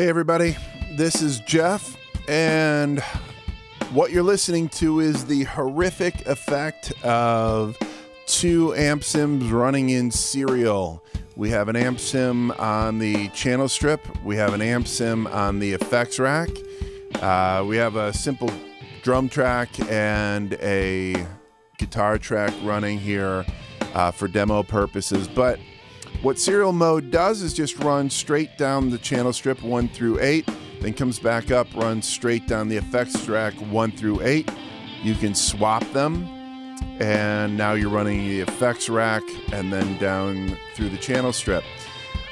Hey, everybody. This is Jeff, and what you're listening to is the horrific effect of two amp sims running in serial. We have an amp sim on the channel strip, we have an amp sim on the effects rack, uh, we have a simple drum track and a guitar track running here uh, for demo purposes. But what serial mode does is just run straight down the channel strip 1 through 8, then comes back up, runs straight down the effects track 1 through 8. You can swap them, and now you're running the effects rack and then down through the channel strip.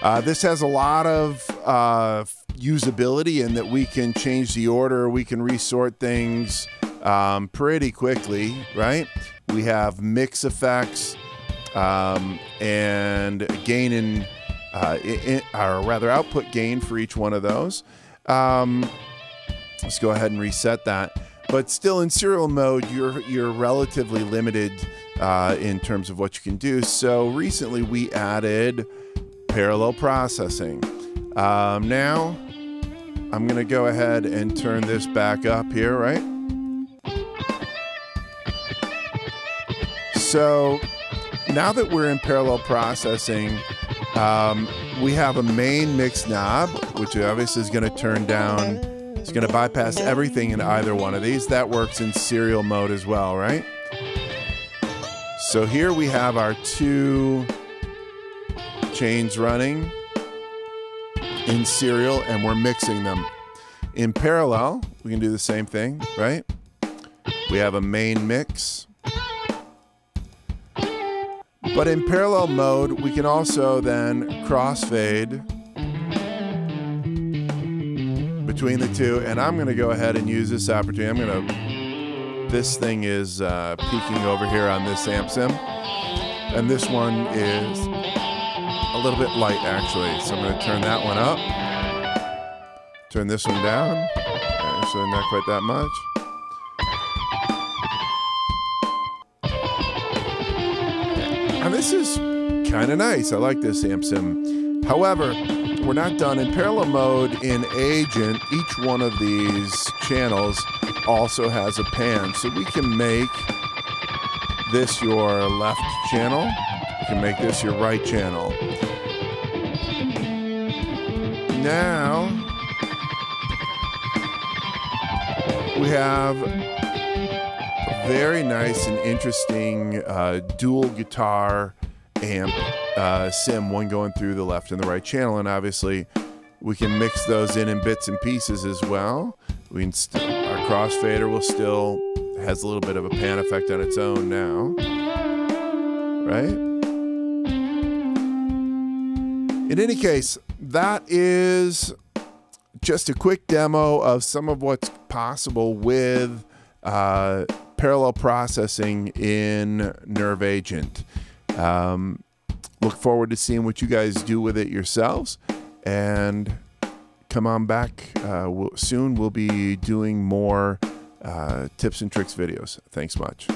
Uh, this has a lot of uh, usability in that we can change the order, we can resort things um, pretty quickly, right? We have mix effects um, and gain in, uh, in, or rather output gain for each one of those. Um, let's go ahead and reset that. But still in serial mode, you're you're relatively limited uh, in terms of what you can do. So recently we added parallel processing. Um, now I'm gonna go ahead and turn this back up here, right? So now that we're in parallel processing, um, we have a main mix knob, which obviously is going to turn down. It's going to bypass everything in either one of these. That works in serial mode as well, right? So here we have our two chains running in serial and we're mixing them. In parallel, we can do the same thing, right? We have a main mix but in parallel mode, we can also then crossfade between the two. And I'm going to go ahead and use this opportunity. I'm going to, this thing is uh, peaking over here on this amp sim. And this one is a little bit light actually. So I'm going to turn that one up. Turn this one down. Actually, not quite that much. And this is kind of nice. I like this amp sim. However, we're not done. In parallel mode in Agent, each one of these channels also has a pan. So we can make this your left channel. You can make this your right channel. Now, we have very nice and interesting uh, dual guitar amp uh, sim, one going through the left and the right channel. And obviously, we can mix those in in bits and pieces as well. We can our crossfader will still has a little bit of a pan effect on its own now, right? In any case, that is just a quick demo of some of what's possible with uh, parallel processing in NYRV Agent. Um, look forward to seeing what you guys do with it yourselves. And come on back uh, we'll, soon. We'll be doing more uh, tips and tricks videos. Thanks much.